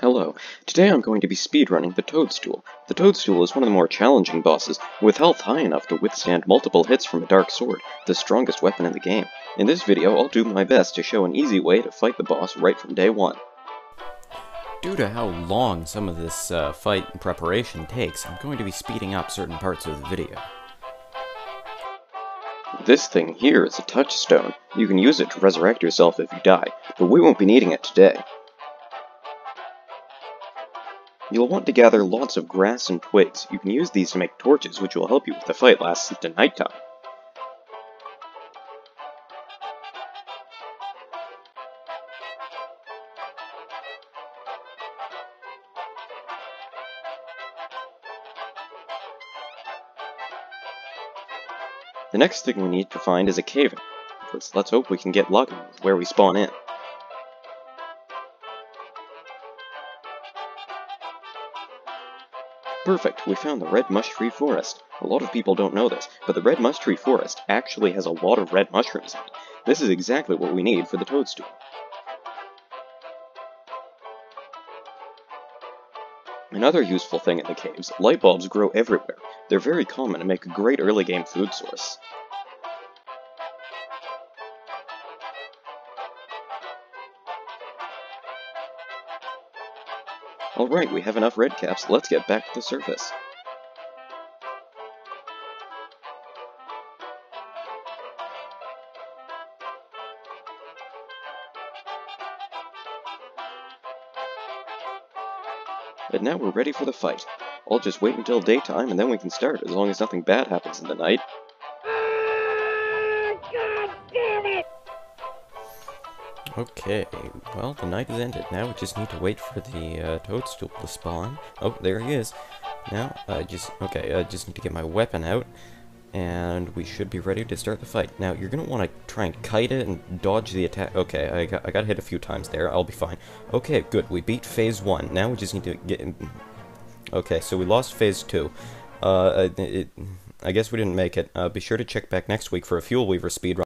Hello, today I'm going to be speedrunning the Toadstool. The Toadstool is one of the more challenging bosses, with health high enough to withstand multiple hits from a Dark Sword, the strongest weapon in the game. In this video, I'll do my best to show an easy way to fight the boss right from day one. Due to how long some of this uh, fight and preparation takes, I'm going to be speeding up certain parts of the video. This thing here is a touchstone. You can use it to resurrect yourself if you die, but we won't be needing it today. You'll want to gather lots of grass and twigs. You can use these to make torches, which will help you if the fight lasts into nighttime. The next thing we need to find is a cave. First, let's hope we can get lucky where we spawn in. Perfect, we found the Red Mush Tree Forest. A lot of people don't know this, but the Red Mush Tree Forest actually has a lot of red mushrooms in it. This is exactly what we need for the toadstool. Another useful thing in the caves, light bulbs grow everywhere. They're very common and make a great early game food source. Alright, we have enough red caps, let's get back to the surface. And now we're ready for the fight. I'll just wait until daytime and then we can start, as long as nothing bad happens in the night. Okay, well, the night is ended. Now we just need to wait for the uh, toadstool to spawn. Oh, there he is. Now, I just, okay, I just need to get my weapon out, and we should be ready to start the fight. Now, you're going to want to try and kite it and dodge the attack. Okay, I got, I got hit a few times there. I'll be fine. Okay, good. We beat phase one. Now we just need to get... Okay, so we lost phase two. Uh, it, I guess we didn't make it. Uh, be sure to check back next week for a Fuel Weaver speedrun.